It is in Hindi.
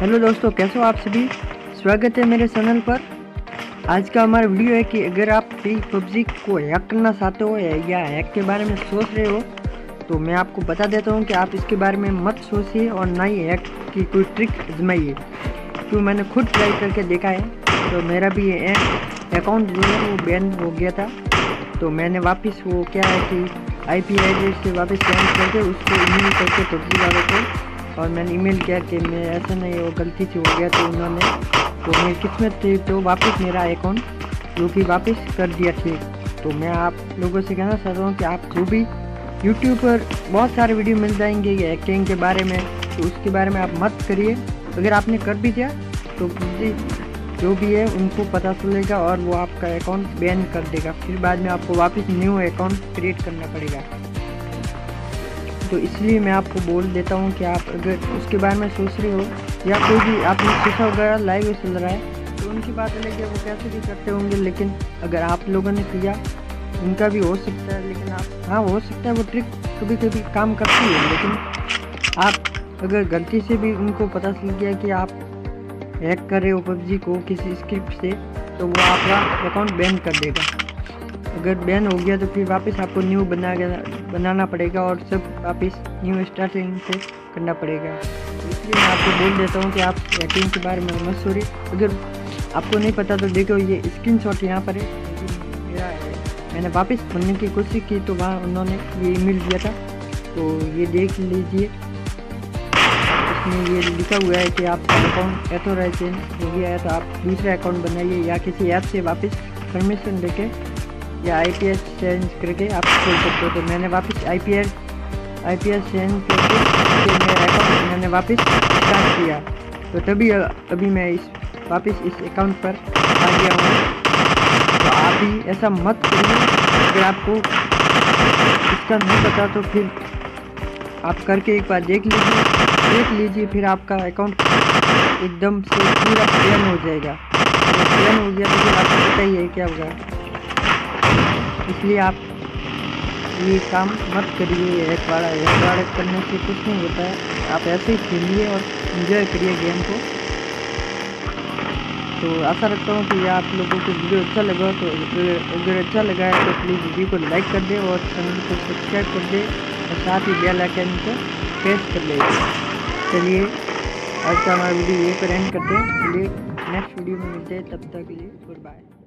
हेलो दोस्तों, कैसे हो आप सभी? स्वागत है मेरे चैनल पर। आज का हमारा वीडियो है कि अगर आप फ्री पबजी को हैक करना चाहते हो या हैक के बारे में सोच रहे हो तो मैं आपको बता देता हूँ कि आप इसके बारे में मत सोचिए और ना ही हैक की कोई ट्रिक आजमाइए। क्यों मैंने खुद ट्राई करके देखा है तो मेरा भी अकाउंट जो है वो बैन हो गया था। तो मैंने वापस वो क्या है कि आई पी एड्रेस से वापस चेंज करके उसको ईमेल करके पबजी वालों को और मैंने ईमेल किया कि मैं ऐसा नहीं, वो गलती से हो गया तो उन्होंने तो मेरी किस्मत थी तो वापस मेरा अकाउंट जो कि वापस कर दिया ठीक। तो मैं आप लोगों से कहना चाहता हूँ कि आप जो भी यूट्यूब पर बहुत सारे वीडियो मिल जाएँगे एक्टिंग के बारे में तो उसके बारे में आप मत करिए। अगर आपने कर भी दिया तो जो भी है उनको पता चलेगा और वो आपका अकाउंट बैन कर देगा। फिर बाद में आपको वापस न्यू अकाउंट क्रिएट करना पड़ेगा। तो इसलिए मैं आपको बोल देता हूँ कि आप अगर उसके बारे में सोच रहे हो या कोई भी आपने सोचा वगैरह लाइव चल रहा है तो उनकी बात अलग है, वो कैसे भी करते होंगे, लेकिन अगर आप लोगों ने किया, उनका भी हो सकता है, लेकिन आप हाँ हो सकता है वो ट्रिक कभी कभी काम करती है, लेकिन आप अगर गलती से भी उनको पता चल गया कि आप हैक कर रहे हो पबजी को किसी स्क्रिप्ट से तो वो आपका अकाउंट बैन कर देगा। अगर बैन हो गया तो फिर वापस आपको न्यू बना बनाना पड़ेगा और सब वापस न्यू स्टार्टिंग से करना पड़ेगा। इसलिए मैं आपको बोल देता हूँ कि आप हैकिंग के बारे में मत सॉरी अगर आपको नहीं पता तो देखो, ये स्क्रीन शॉट यहाँ पर है। मेरा मैंने वापस बनने की कोशिश की तो वहाँ उन्होंने ये ईमेल दिया था। तो ये देख लीजिए। इसमें ये लिखा हुआ है कि आपका अकाउंट एथोराइजेशन हो। गया है तो आप दूसरा अकाउंट बनाइए या किसी ऐप से वापस परमिशन लेके या आई चेंज करके आप खोल सकते हो। तो मैंने वापस आई पी एस चेंज करके मेरा अकाउंट मैंने वापस स्टार्ट किया। तो तभी अभी मैं इस, वापस इस अकाउंट पर आ गया हूँ। तो आप भी ऐसा मत करिए। अगर आपको इसका नहीं पता तो फिर आप करके एक बार देख लीजिए। देख लीजिए, फिर आपका अकाउंट एकदम से पूरा प्लेन हो जाएगा। प्लेन हो गया तो फिर आपको पता ही है क्या होगा। इसलिए आप ये काम मत करिए, एक बार एक बार करने से कुछ नहीं होता है। आप ऐसे ही खेलिए और इन्जॉय करिए गेम को। तो आशा रखता हूँ कि आप लोगों को वीडियो अच्छा लगा तो अगर अच्छा लगा है तो प्लीज़ वीडियो को लाइक कर दे और चैनल को सब्सक्राइब कर दे और साथ ही बेल आइकन को प्रेस कर ले चलिए, आज का हमारा वीडियो ये पर एंड करते हैं। चलिए नेक्स्ट वीडियो में मिलते हैं, तब तक के लिए गुड बाय